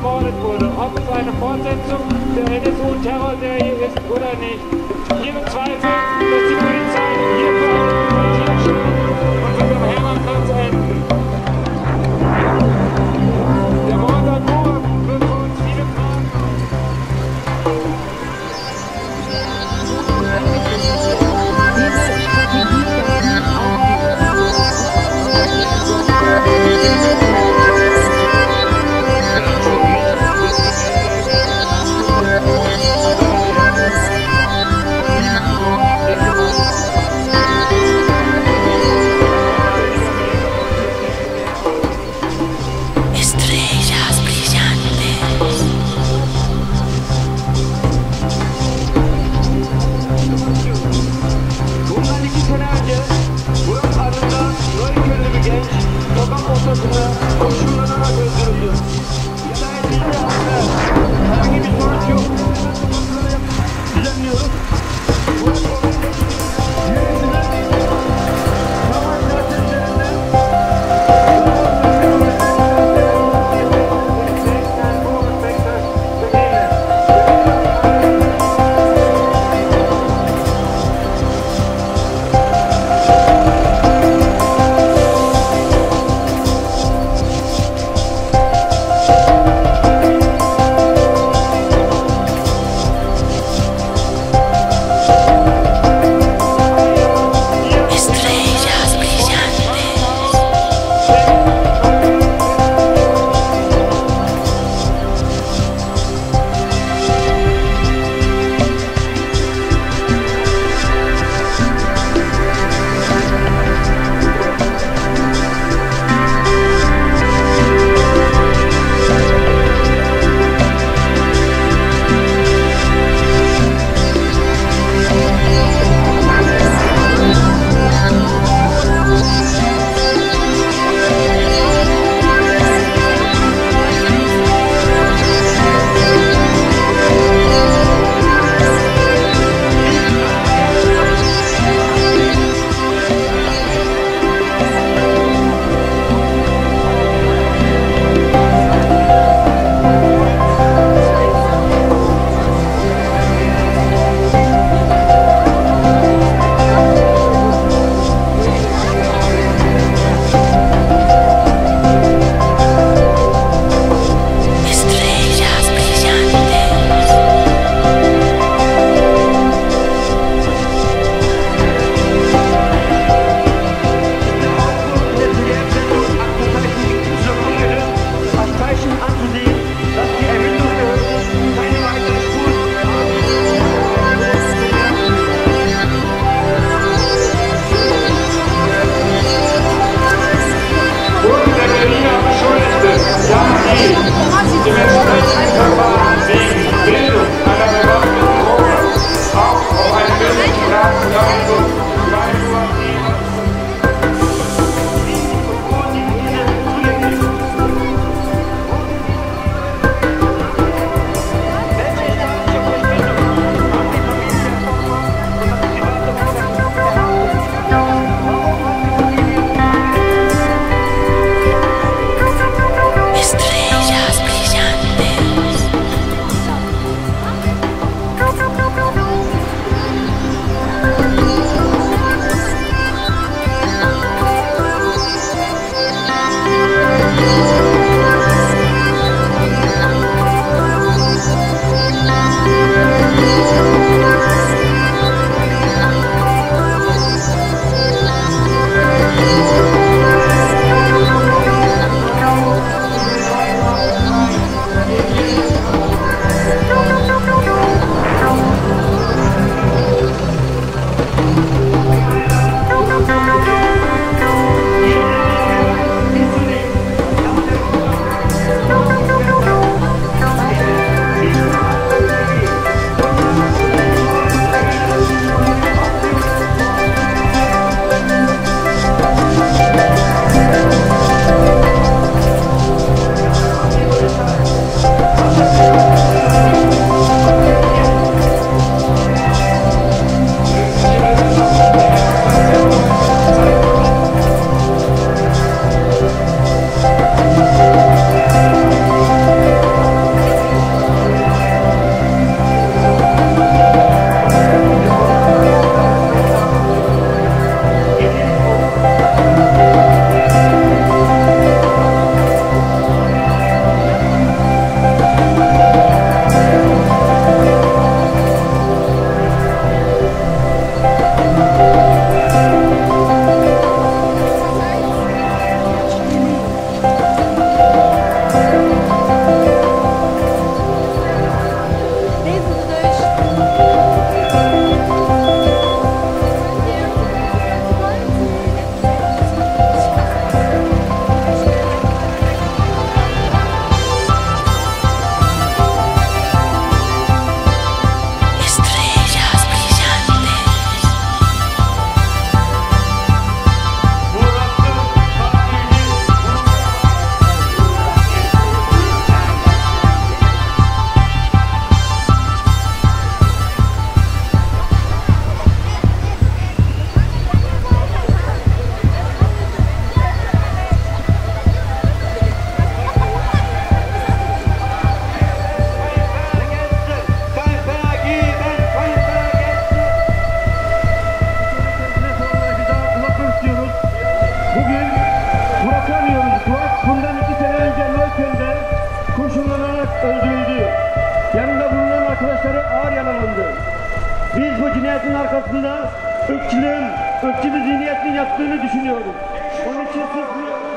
ermordet wurde. Ob es eine Fortsetzung der NSU-Terrorserie ist oder nicht. Hier Zweifel basına, koşullara gönderiyoruz. Müdahalesi hakkında herhangi bir sonuç yok. Düzenliyoruz. Irkçılığın, ırkçı bir zihniyetin yattığını düşünüyorum. Onun için sızlıyorum.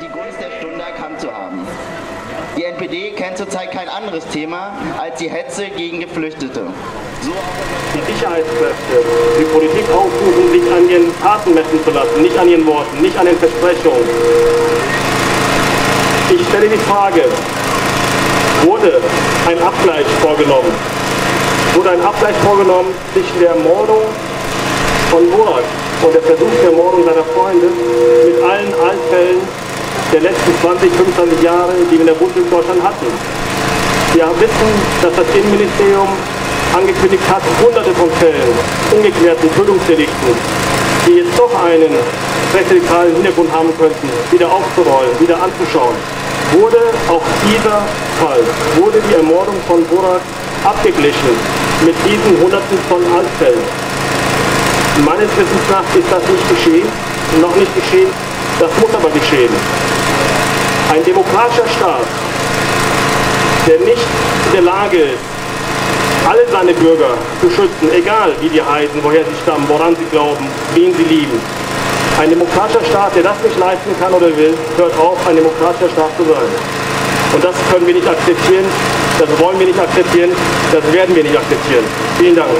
die Gunst der Stunde erkannt zu haben. Die NPD kennt zurzeit kein anderes Thema als die Hetze gegen Geflüchtete. So auch Die Sicherheitskräfte, die Politik aufrufen, sich an ihren Taten messen zu lassen, nicht an ihren Worten, nicht an den Versprechungen. Ich stelle die Frage, wurde ein Abgleich vorgenommen? Wurde ein Abgleich vorgenommen zwischen der Ermordung von Murat und der Versuch der Ermordung seiner Freunde mit allen Einfällen der letzten 20, 25 Jahre, die wir in der Bundesrepublik Deutschland hatten? Wir wissen, dass das Innenministerium angekündigt hat, hunderte von Fällen, ungeklärten Tötungsdelikten, die jetzt doch einen rechtsradikalen Hintergrund haben könnten, wieder aufzurollen, wieder anzuschauen. Wurde auch dieser Fall, wurde die Ermordung von Borat abgeglichen mit diesen hunderten von Anfällen? Meines Wissens nach ist das nicht geschehen, noch nicht geschehen, das muss aber geschehen. Ein demokratischer Staat, der nicht in der Lage ist, alle seine Bürger zu schützen, egal wie die heißen, woher sie stammen, woran sie glauben, wen sie lieben. Ein demokratischer Staat, der das nicht leisten kann oder will, hört auf, ein demokratischer Staat zu sein. Und das können wir nicht akzeptieren, das wollen wir nicht akzeptieren, das werden wir nicht akzeptieren. Vielen Dank.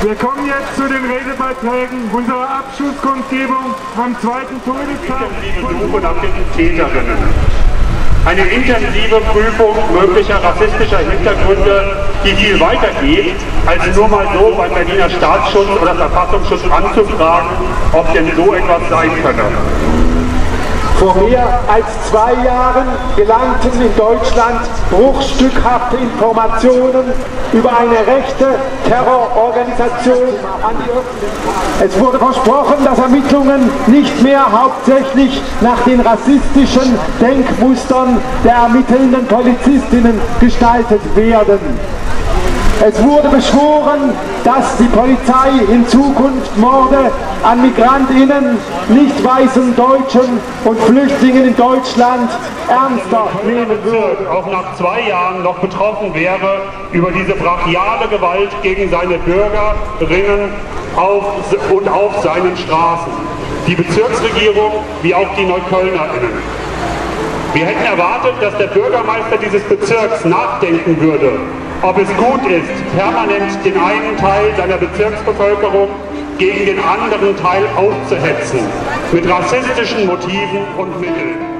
Wir kommen jetzt zu den Redebeiträgen unserer Abschlusskundgebung am zweiten Todestag. intensive. Eine intensive Prüfung möglicher rassistischer Hintergründe, die viel weiter geht, als nur mal so beim Berliner Staatsschutz oder Verfassungsschutz anzufragen, ob denn so etwas sein könne. Vor mehr als zwei Jahren gelangten in Deutschland bruchstückhafte Informationen über eine rechte Terrororganisation an die Öffentlichkeit. Es wurde versprochen, dass Ermittlungen nicht mehr hauptsächlich nach den rassistischen Denkmustern der ermittelnden Polizistinnen gestaltet werden. Es wurde beschworen, dass die Polizei in Zukunft Morde an Migrantinnen, nicht weißen Deutschen und Flüchtlingen in Deutschland ernster nehmen würde. Auch nach zwei Jahren noch betroffen wäre über diese brachiale Gewalt gegen seine Bürgerinnen auf und auf seinen Straßen. Die Bezirksregierung wie auch die NeuköllnerInnen. Wir hätten erwartet, dass der Bürgermeister dieses Bezirks nachdenken würde, ob es gut ist, permanent den einen Teil seiner Bezirksbevölkerung gegen den anderen Teil aufzuhetzen, mit rassistischen Motiven und Mitteln.